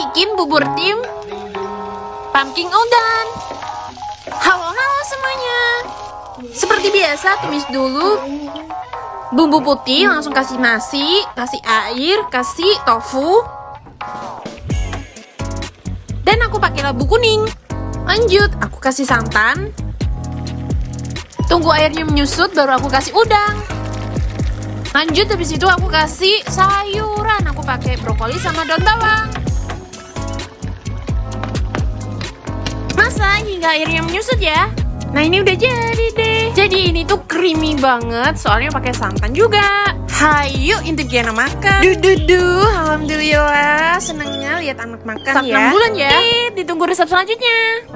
bikin bubur tim pumpkin udon. Halo-halo semuanya. Seperti biasa, tumis dulu bumbu putih, langsung kasih nasi, kasih air, kasih tofu. Dan aku pakai labu kuning. Lanjut, aku kasih santan. Tunggu airnya menyusut, baru aku kasih udang. Lanjut, habis itu aku kasih sayuran. Aku pakai brokoli sama daun bawang. Masak hingga airnya menyusut ya. Nah ini udah jadi deh. Jadi ini tuh creamy banget, soalnya pakai santan juga. Hayu untuk Giana makan. Duh. Alhamdulillah, senangnya lihat anak makan Sak ya. enam bulan ya. Eh, ditunggu resep selanjutnya.